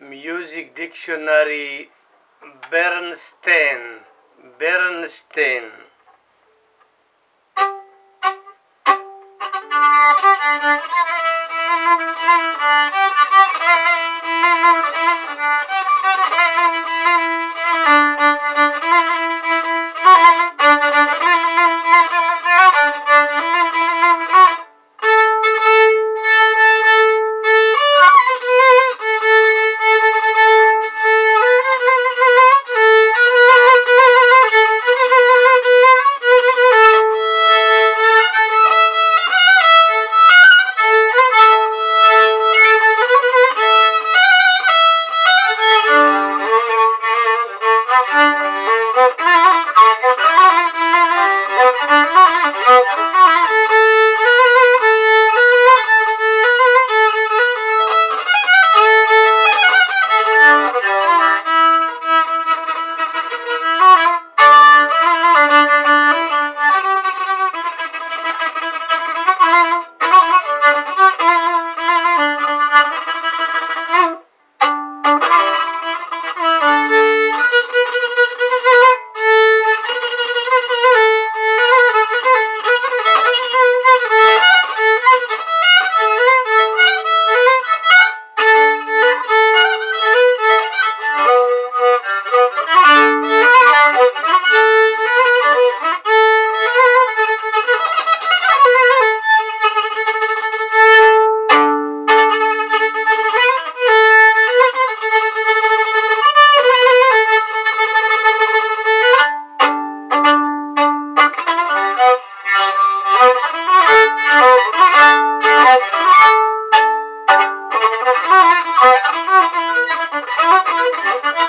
music dictionary Bernstein Bernstein. Thank you. Thank you.